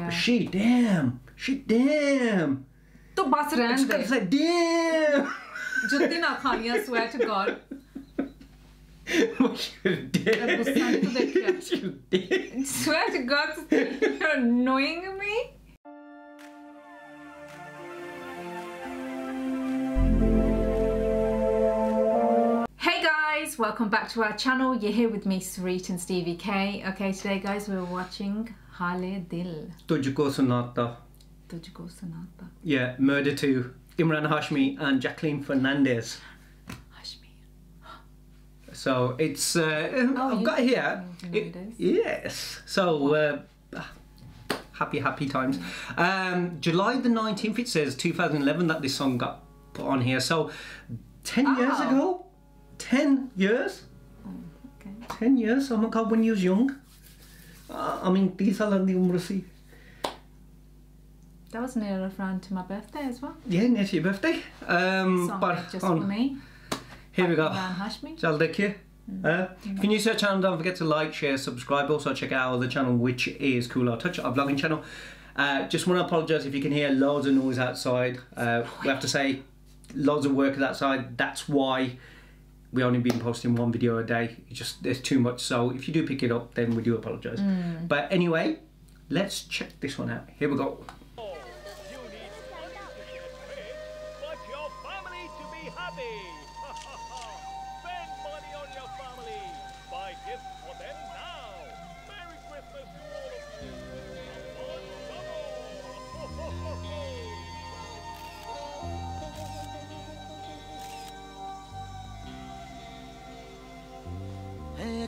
Yeah. She damn. She damn. तो बस रहने दे like, damn. जुत्ती ना खानी है swear to God. swear to God, you're annoying me. Hey guys, welcome back to our channel. You're here with me, Sureet and Stevie K. Okay, today guys, we're watching Hale Dil. Tujhko Sonata. Tujhko Sunata. Yeah, Murder 2 Emraan Hashmi and Jacqueline Fernandez. Hashmi. So it's uh, I've you- got here. it- yes. So uh, happy, happy times. Um, July the nineteenth. It says 2011 that this song got put on here. So ten years Oh. ago. Ten years. Okay. Ten years. Oh my God, when you was young. Uh, I mean, these are the umr si. That was near a around to my birthday as well. Yeah, near to your birthday. Um, Song but just on, for me. here we go. Hashmi. Chal dekhiye. Uh, if you're new to our channel, don't forget to like, share, subscribe. Also, check out our other channel, which is Kular Touch, our vlogging channel. Uh, just want to apologise if you can hear loads of noise outside. Uh, we have to say, loads of workers outside. That's why we only been posting one video a day. It's just there's too much. So if you do pick it up, then we do apologise. Mm. But anyway, let's check this one out. Here we go. You need money to get paid, but your family to be happy. Spend money on your family. Buy gifts for them now. Merry Christmas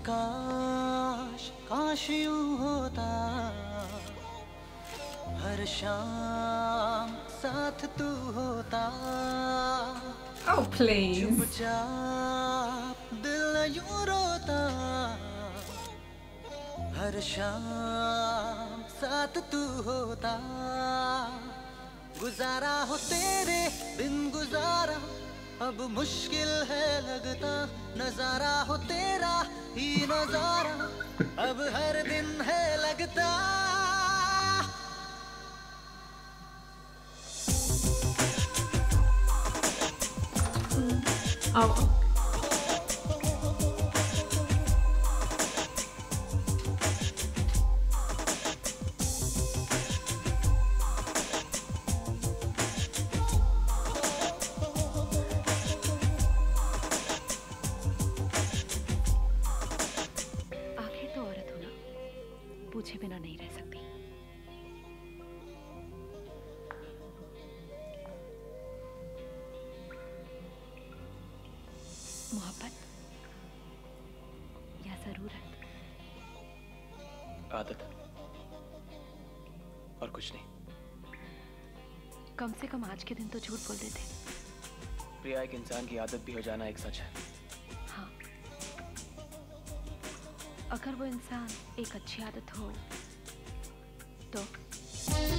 काश काश यूँ होता। हर शाम साथ तू होता। Oh, please. चुपचाप दिल यूँ रोता। हर शाम साथ तू होता। गुजारा हो तेरे बिन अब मुश्किल है लगता, नज़ारा हो तेरा ही नज़ारा अब हर दिन है लगता Oh. पूछे बिना नहीं रह सकती मोहब्बत या ज़रूरत? आदत। और कुछ नहीं। कम से कम आज के दिन तो झूठ बोल देते। प्रिया एक इंसान की आदत भी हो जाना एक सच है हाँ। अगर वो इंसान एक अच्छी आदत हो तो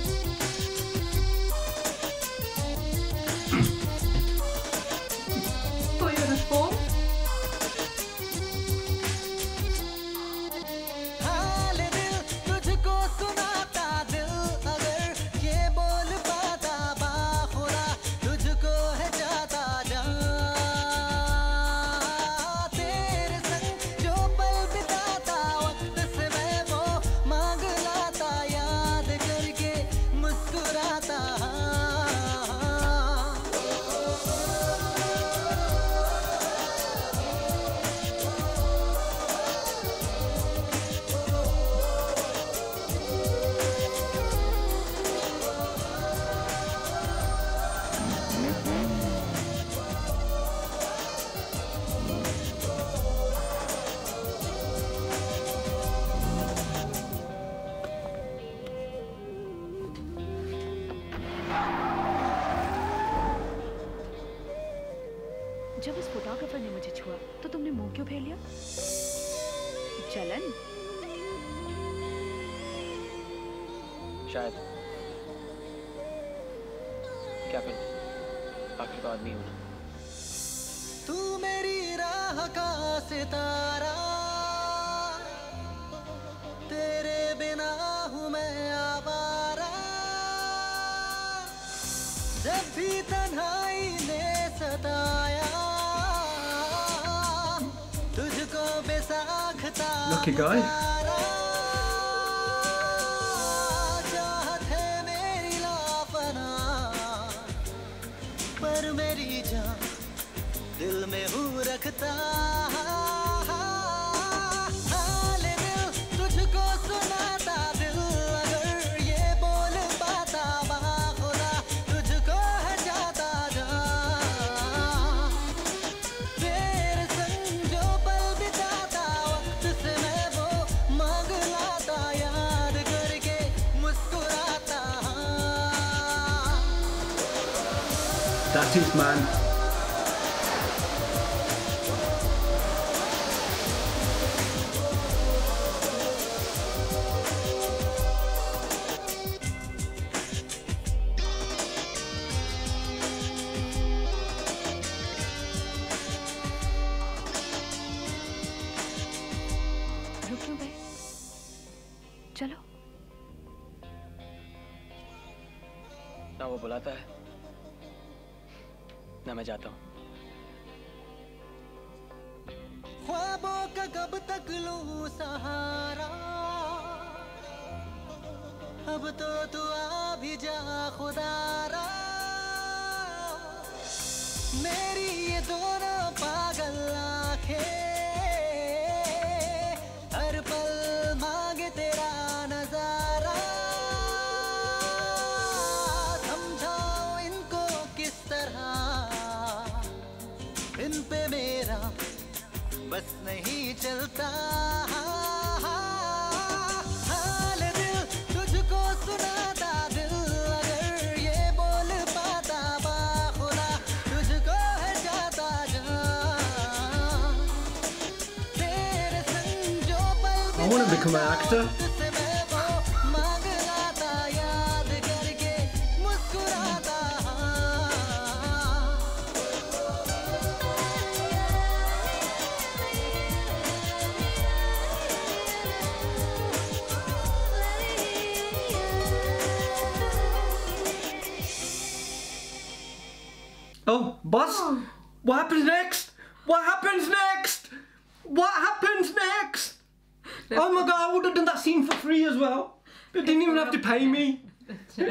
मुँह क्यों फेर लिया? जलन शायद। क्या फिर? आखिर तो आदमी हूँ। तू मेरी राह का सितारा। तेरे बिना हूँ मैं आवारा। जब भी तन्हाई ने सताया lucky guy. दिल में हूँ रखता That is man. रुक क्यों गए चलो ना वो बुलाता है ना मैं जाता हूँ। ख्वाबों का कब तक लू सहारा? अब तो तू आ भी जा खुदारा। मेरी ये दोनों पागल आँखें I want to become an actor. Oh, boss? Oh. What happens next? What happens next? What happens? oh my god, I would have done that scene for free as well. They didn't even have to pay me.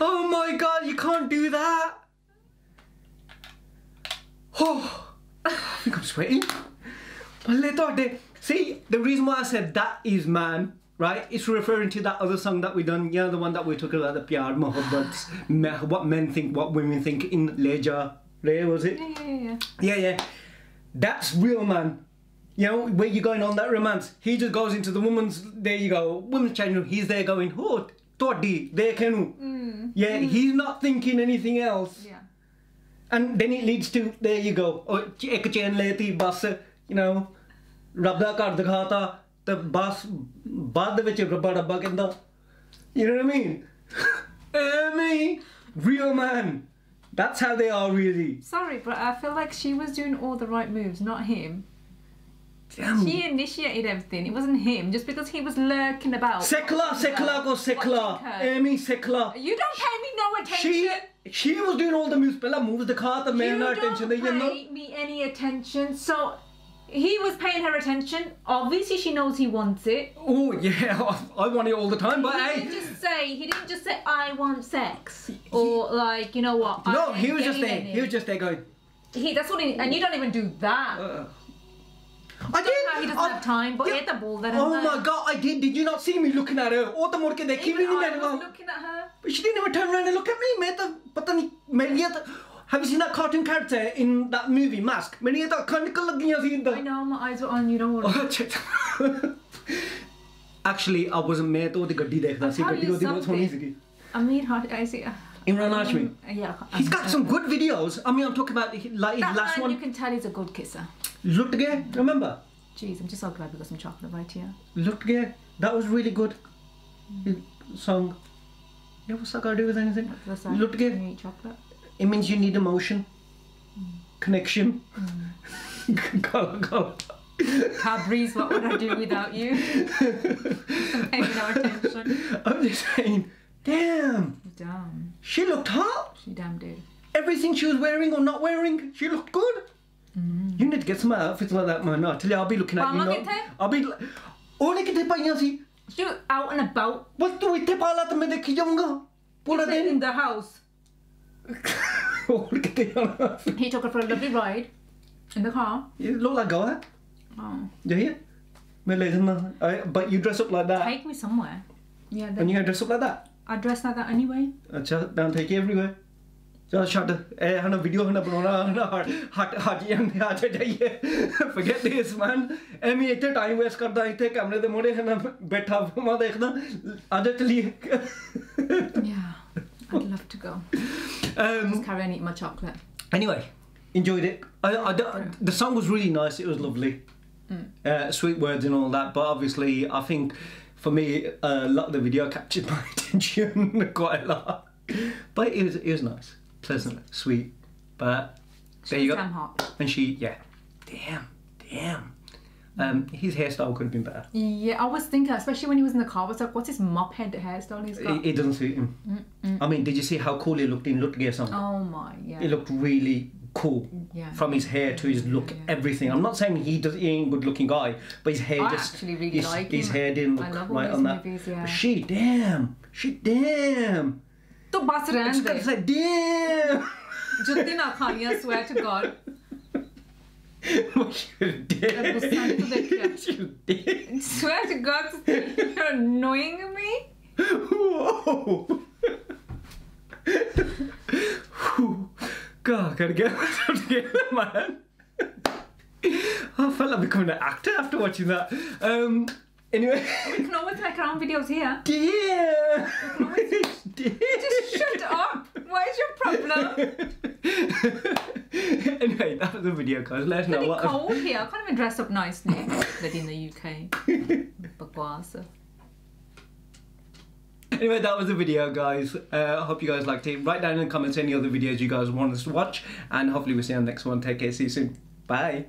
oh my god, you can't do that. Oh, I think I'm sweating. See, the reason why I said that is man, right? It's referring to that other song that we done, yeah, the one that we talked about, the Pyar Mohabbat, what men think, what women think in Leja. Ray, was it? Yeah, yeah, yeah. Yeah, yeah. That's real man. You know, where you going on that romance? He just goes into the woman's, there you go, woman's changing room. He's there going, oh, toddy, there can Mm. Yeah, mm. he's not thinking anything else. Yeah. And then it leads to, there you go, oh, ek chain leti bus, you know, rabda kar dikhata, the bus, baad vich rabba rabba kenda. You know what I mean? Emmy, real man. That's how they are really. Sorry, but I feel like she was doing all the right moves, not him. Damn. She initiated everything. It wasn't him, just because he was lurking about. Sekla, Sekla, go Sekla. Amy, Sekla. You don't pay me no attention. She, she was doing all the moves. Pella moves the car, the man, attention. You don't pay me any attention. So he was paying her attention. Obviously, she knows he wants it. Oh yeah, I, want it all the time. But he didn't just say he didn't just say I want sex he, or like you know what. No, he was just there. It. He was just there going. He that's what he and you don't even do that. Uh, I did. Somehow he doesn't I, have time, but yeah. he had the ball there. Oh my there. god, I did. Did you not see me looking at her? All the more they keep looking at her. looking at her. But she didn't even turn around and look at me. मैं तो पता नहीं मैं ये तो have you seen that cartoon character in that movie Mask? मैंने ये तो कान का लग गया I know my eyes were on you. Don't worry. Oh, Actually, I wasn't मैं तो वो दी गड्डी देख रहा सी गड्डी वो दी बहुत Soni I see. Emraan Hashmi. Yeah. He's got some good videos. I mean, I'm talking about like that last man, one. You can tell he's a good kisser. Looked gay. Remember? Jeez, I'm just so glad we got some chocolate right here. Looked gay. That was really good. Mm. His song. Yeah, what's that got to do with anything? What's that? Looked gay. You eat chocolate? It means you need emotion, mm. connection. Colour, colour. Cadbury's, what would I do without you? No attention. I'm just saying, damn, Damn. she looked hot. She damn did. Everything she was wearing or not wearing, she looked good. You need to get some outfits like that, man. I tell you, I'll be looking at you. Not, I'll be. Only can tip on see. You out and about. What do we tip all at the minute, Kiyonga? What are in the house? he took her for a lovely ride in the car. You look like Goa. Oh. You hear? But you dress up like that. Take me somewhere. Yeah. And you gonna dress up like that? I dress like that anyway. I just don't take you everywhere. ਛੱਡ ਇਹ ਹਨਾ video ਹਨਾ ਬਣਾਉਣਾ ਹਨਾ ਹਟ ਹਟ ਜਾਂਦੇ ਆ ਜਾਈਏ forget this man ਐਵੇਂ ਇੱਥੇ ਟਾਈਮ ਵੇਸਟ ਕਰਦਾ ਇੱਥੇ ਕੈਮਰੇ ਦੇ ਮੋੜੇ ਹਨਾ ਬੈਠਾ ਫਿਲਮਾਂ ਦੇਖਦਾ ਅੱਜ ਚਲੀਏ Yeah. I'd love to go. um, Just carry on eating my chocolate. anyway enjoyed it I, I don't- the song was really nice it was lovely uh, sweet words and all that but obviously i think for me a lot of the video captured my attention quite a lot but it was, it was nice pleasant sweet but there you go Damn hot. and she yeah damn damn um, his hairstyle could have been better Yeah, I was thinking, especially when he was in the car, I was like, what's his mop head hairstyle he's got? it, it doesn't suit him i mean did you see how cool he looked in looked at something oh my, yeah. It looked really cool. Yeah. From his hair to his look, Yeah. everything. I'm not saying he does. He ain't a good looking guy, but his hair I just. actually really his, like his hair didn't look right on that. yeah. But she, damn, she, damn. तो बस रहने It's they got like, damn. जुत्ती ना खानी I swear to God what you did? गुस्सा नहीं तो देखिए you did. swear to God you're annoying me Whoa. God, gotta get myself together, man. I felt like becoming an actor after watching that. Um. Anyway. we can always make our own videos here Yeah. just problem anyway, that was the video, guys. Let us know what. cold here I can't even dress up nicely but in the UK Bakwas. Anyway, that was the video, guys. Uh, I hope you guys liked it. Write down in the comments any other videos you guys want us to watch, and hopefully we'll see you on the next one. Take care. See you soon. Bye.